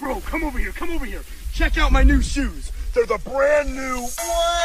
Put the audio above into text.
Bro, come over here, come over here. Check out my new shoes. They're the brand new. What?